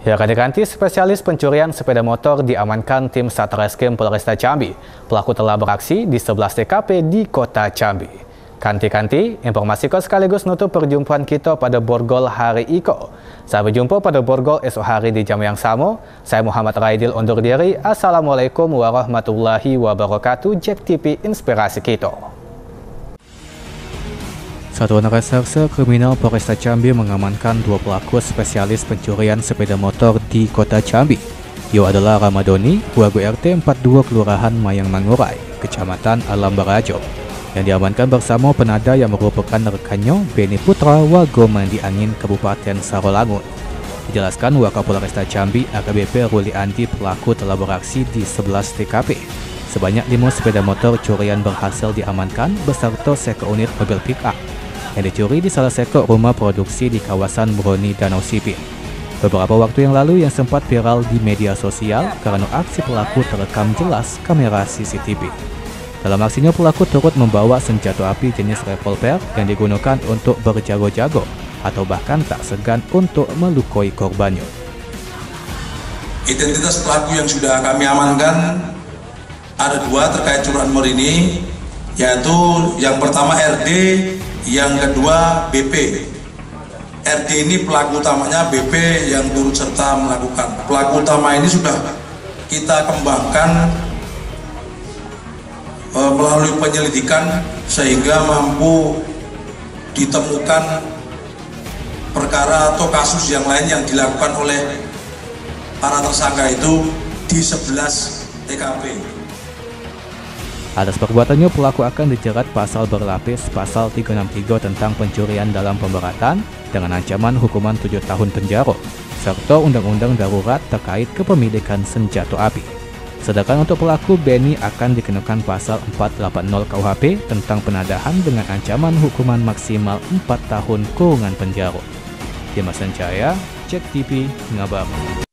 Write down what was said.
Ya, ganti-ganti spesialis pencurian sepeda motor diamankan tim Satreskrim Polresta Jambi. Pelaku telah beraksi di 11 TKP di kota Jambi. Kanti-kanti, informasi kau sekaligus nutup perjumpaan kita pada Borgol hari Iko. Saya berjumpa pada Borgol esok hari di jam yang sama. Saya Muhammad Raidil undur diri. Assalamualaikum warahmatullahi wabarakatuh. Jack TV Inspirasi Kita. Satuan Reserse Kriminal Polresta Jambi mengamankan dua pelaku spesialis pencurian sepeda motor di kota Jambi. Ia adalah Ramadoni, warga RT 42 Kelurahan Mayang Mangurai, Kecamatan Alam Barajo, yang diamankan bersama penada yang merupakan rekannya Beni Putra, warga Mandi Angin, Kabupaten Sarolangun. Dijelaskan Wakapolresta Jambi AKBP Ruli Andi pelaku telah beraksi di 11 TKP. Sebanyak 5 sepeda motor curian berhasil diamankan beserta seko unit mobil pick-up yang dicuri di salah satu rumah produksi di kawasan Broni Danau Sipin. Beberapa waktu yang lalu yang sempat viral di media sosial karena aksi pelaku terekam jelas kamera CCTV. Dalam aksinya pelaku turut membawa senjata api jenis revolver yang digunakan untuk berjago-jago atau bahkan tak segan untuk melukai korbannya. Identitas pelaku yang sudah kami amankan ada dua terkait curian mur ini, yaitu yang pertama RD yang kedua BP RD ini pelaku utamanya BP yang turut serta melakukan pelaku utama ini sudah kita kembangkan e, melalui penyelidikan sehingga mampu ditemukan perkara atau kasus yang lain yang dilakukan oleh para tersangka itu di 11 TKP. Atas perbuatannya pelaku akan dijerat pasal berlapis pasal 363 tentang pencurian dalam pemberatan dengan ancaman hukuman 7 tahun penjara serta undang-undang darurat terkait kepemilikan senjata api. Sedangkan untuk pelaku Benny akan dikenakan pasal 480 KUHP tentang penadahan dengan ancaman hukuman maksimal 4 tahun kurungan penjara. Dimas Jaya, Cek TV, Ngabar.